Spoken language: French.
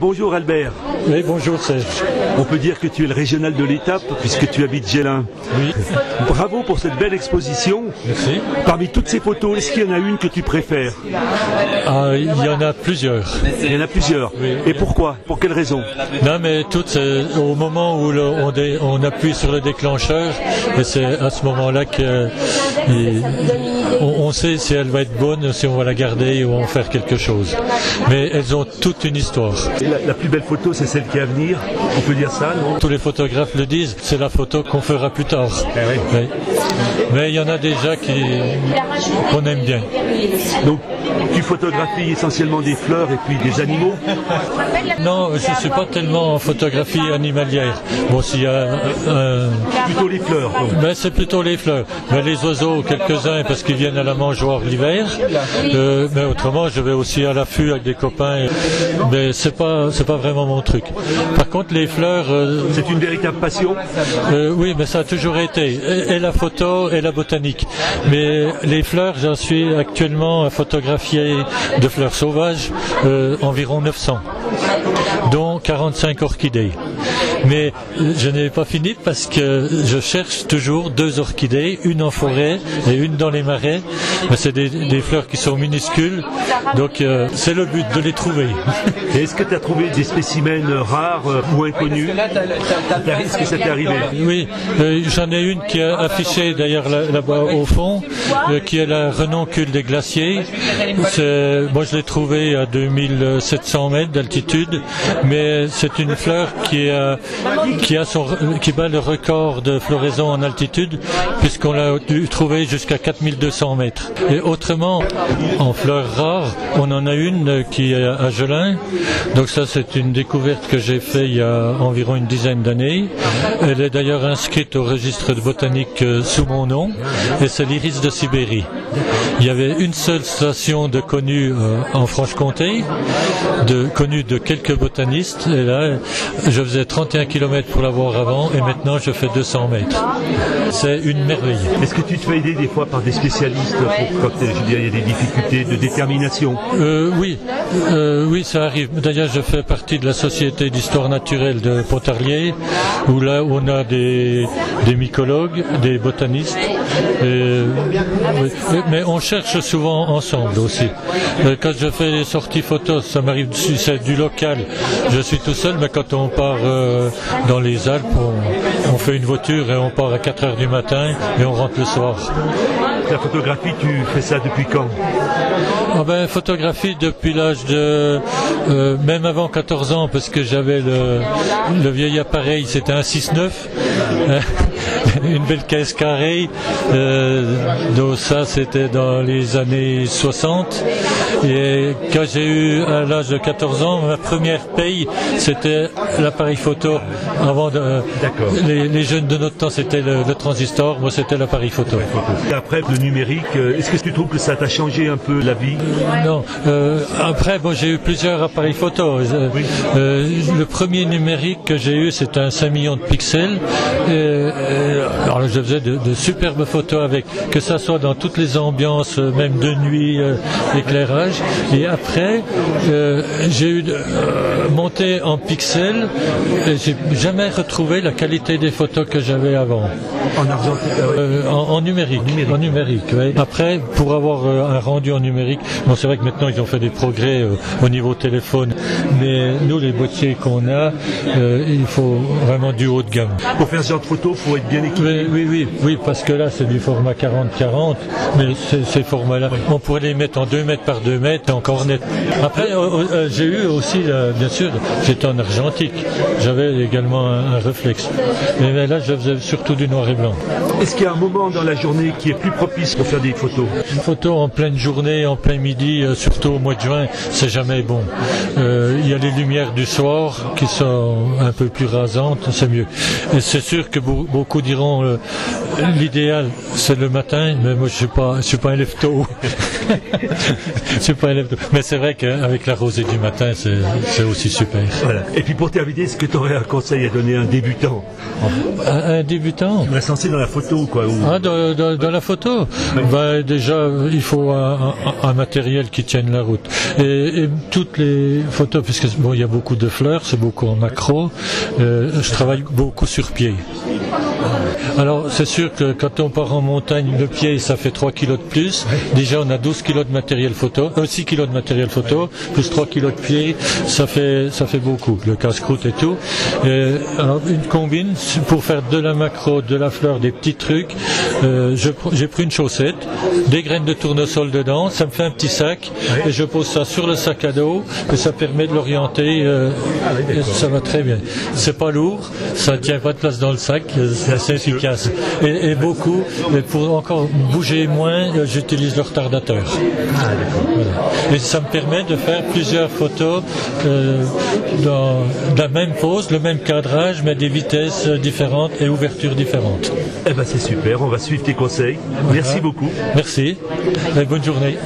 Bonjour Albert. Oui, bonjour Serge. On peut dire que tu es le régional de l'étape puisque tu habites Gélin. Oui, Bravo pour cette belle exposition. merci. Parmi toutes ces photos, est-ce qu'il y en a une que tu préfères Ah, il y en a plusieurs. Il y en a plusieurs. Oui. Et pourquoi? Pour quelle raison? Non, mais toutes, c'est au moment où le- on, dé- on appuie sur le déclencheur, et c'est à ce moment-là que il- on, on sait si elle va être bonne, si on va la garder ou en faire quelque chose. Mais elles ont toute une histoire. La, la plus belle photo, c'est celle qui est à venir. On peut dire ça, non Tous les photographes le disent, c'est la photo qu'on fera plus tard. Eh oui. Oui. Mais il y en a déjà qui qu'on aime bien. Donc, tu photographies essentiellement des fleurs et puis des animaux. Non, je ne suis pas tellement en photographie animalière. Bon, s'il y a un, Plutôt les fleurs. Ben, c'est plutôt les fleurs. Mais les oiseaux, quelques-uns, parce qu'ils viennent à la mangeoire l'hiver. Euh, mais autrement, je vais aussi à l'affût avec des copains. Mais c'est pas, c'est pas vraiment mon truc. Par contre, les fleurs, euh, C'est une véritable passion. euh, oui, mais ça a toujours été. Et, et la photo et la botanique. Mais les fleurs, j'en suis actuellement à photographier de fleurs sauvages, euh, environ 900 dont 45 orchidées. Mais je n'ai pas fini parce que je cherche toujours deux orchidées, une en forêt et une dans les marais. Mais c'est des, des fleurs qui sont minuscules, donc euh, c'est le but de les trouver. Est-ce que tu as trouvé des spécimens rares euh, ou inconnus Est-ce que ça t'est arrivé Oui, euh, j'en ai une qui est affichée d'ailleurs là- là-bas au fond, euh, qui est la renoncule des glaciers. Moi, je l'ai trouvée à 2700 mètres d'altitude, mais c'est une fleur qui qui a qui bat le record de floraison en altitude, puisqu'on l'a dû trouver jusqu'à 4200 mètres. Et autrement, en fleurs rares, on en a une euh, qui est à Gelin. Donc ça, c'est une découverte que j'ai fait il y a environ une dizaine d'années. Elle est d'ailleurs inscrite au registre de botanique euh, sous mon nom, et c'est l'iris de Sibérie. Il y avait une seule station de connue euh, en Franche-Comté, de connue de quelques et là, je faisais 31 km pour la voir avant, et maintenant je fais 200 mètres. C'est une merveille. Est-ce que tu te fais aider des fois par des spécialistes pour quand je veux dire, il y a des difficultés de détermination? Euh, oui, euh, oui, ça arrive. D'ailleurs, je fais partie de la Société d'histoire naturelle de Pontarlier, où là, on a des, des mycologues, des botanistes. Oui. Mais on cherche souvent ensemble aussi. Euh, Quand je fais les sorties photos, ça m'arrive, c'est du local, je suis tout seul, mais quand on part euh, dans les Alpes, on, on fait une voiture et on part à 4 heures du matin et on rentre le soir. La photographie, tu fais ça depuis quand? Ah ben, photographie depuis l'âge de euh, même avant 14 ans parce que j'avais le, le vieil appareil, c'était un 6.9, euh, une belle caisse carrée. Euh, donc ça c'était dans les années 60. Et quand j'ai eu à l'âge de 14 ans, ma première paye c'était l'appareil photo. Avant de, les, les jeunes de notre temps c'était le, le transistor, moi c'était l'appareil photo. Et après, le numérique, euh, est-ce que tu trouves que ça t'a changé un peu la vie? Non. euh, après, bon, j'ai eu plusieurs appareils photo. Euh, le premier numérique que j'ai eu, c'est un 5 millions de pixels. Et, alors là, je faisais de, de superbes photos avec, que ça soit dans toutes les ambiances, euh, même de nuit, euh, éclairage. Et après, euh, j'ai eu euh, monté en pixels. Et j'ai jamais retrouvé la qualité des photos que j'avais avant. En argentique ah ouais. Euh, en, en numérique. En numérique, oui. Après, pour avoir euh, un rendu en numérique, bon, c'est vrai que maintenant ils ont fait des progrès euh, au niveau téléphone, mais nous, les boîtiers qu'on a, euh, il faut vraiment du haut de gamme. Pour faire ce genre de photo, faut être bien Oui, oui, oui, oui, parce que là, c'est du format 40-40, mais ces, formats-là, on pourrait les mettre en 2 mètres par 2 mètres, encore net. Après, euh, euh, j'ai eu aussi, euh, bien sûr, j'étais en argentique, j'avais également un, un réflexe. Mais, mais là, je faisais surtout du noir et blanc. Est-ce qu'il y a un moment dans la journée qui est plus propice pour faire des photos? Une photo en pleine journée, en plein midi, euh, surtout au mois de juin, c'est jamais bon. Euh, Il y a les lumières du soir qui sont un peu plus rasantes, c'est mieux. Et c'est sûr que beau- beaucoup beaucoup diront euh, l'idéal c'est le matin, mais moi je suis pas, je suis pas un lève tôt. je suis pas un lève Mais c'est vrai qu'avec la rosée du matin, c'est aussi super. Voilà. Et puis pour terminer, est-ce que tu aurais un conseil à donner à un débutant? Un, débutant? Il se dans la photo, quoi. Ah, dans, dans, la photo? Bah, Déjà, il faut un, un, matériel qui tienne la route. Et, et toutes les photos, puisque bon, il y a beaucoup de fleurs, c'est beaucoup en macro, euh, je travaille beaucoup sur pied. Alors c'est sûr que quand on part en montagne, le pied ça fait 3 kilos de plus. Déjà on a 12 kilos de matériel photo, euh, 6 kilos de matériel photo, plus 3 kilos de pied, ça fait ça fait beaucoup, le casse-croûte et tout. alors une combine pour faire de la macro, de la fleur, des petits trucs. Euh, j'ai pris une chaussette, des graines de tournesol dedans, ça me fait un petit sac et je pose ça sur le sac à dos et ça permet de l'orienter. Euh, ah ça va très bien. C'est pas lourd, ça tient pas de place dans le sac, assez efficace. Et, beaucoup, pour encore bouger moins, euh, j'utilise le retardateur. Ah, Et ça me permet de faire plusieurs photos euh, dans la même pose, le même cadrage, mais des vitesses différentes et ouvertures différentes. Eh ben c'est super, on va suivre tes conseils. Merci beaucoup. Merci. Et bonne journée.